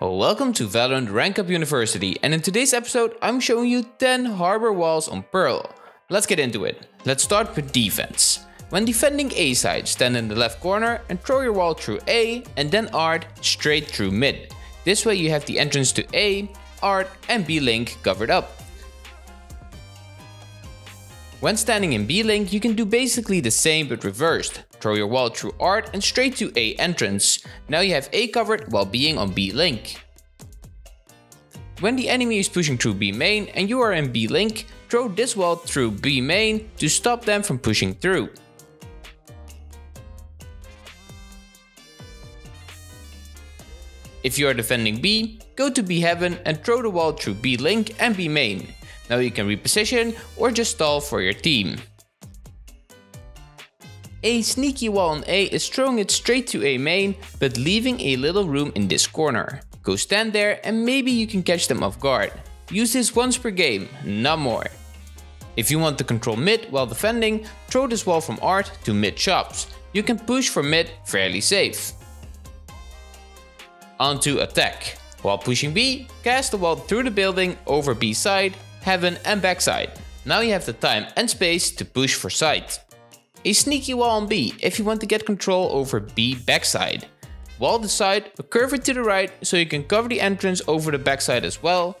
Welcome to Valorant Rank Up University and in today's episode I'm showing you 10 harbor walls on Pearl. Let's get into it. Let's start with defense. When defending A side, stand in the left corner and throw your wall through A and then art straight through mid. This way you have the entrance to A, art and B link covered up. When standing in B-Link, you can do basically the same but reversed. Throw your wall through Art and straight to A entrance. Now you have A covered while being on B-Link. When the enemy is pushing through B main and you are in B link, throw this wall through B main to stop them from pushing through. If you are defending B, go to B heaven and throw the wall through B link and B main. Now you can reposition or just stall for your team. A sneaky wall on A is throwing it straight to A main, but leaving a little room in this corner. Go stand there and maybe you can catch them off guard. Use this once per game, not more. If you want to control mid while defending, throw this wall from art to mid shops. You can push for mid fairly safe. On to attack. While pushing B, cast the wall through the building over B side heaven and backside. Now you have the time and space to push for site. A sneaky wall on B if you want to get control over B backside. Wall the side, but curve it to the right so you can cover the entrance over the backside as well.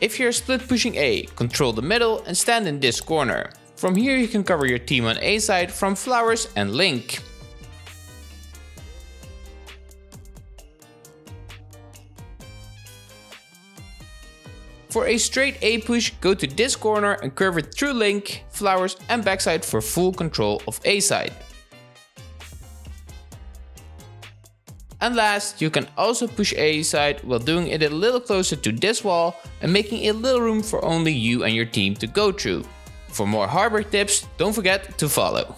If you're split pushing A, control the middle and stand in this corner. From here you can cover your team on A side from Flowers and Link. For a straight A push, go to this corner and curve it through Link, Flowers and backside for full control of A side. And last, you can also push A side while doing it a little closer to this wall and making a little room for only you and your team to go through. For more harbor tips, don't forget to follow.